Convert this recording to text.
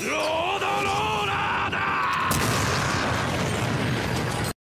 No!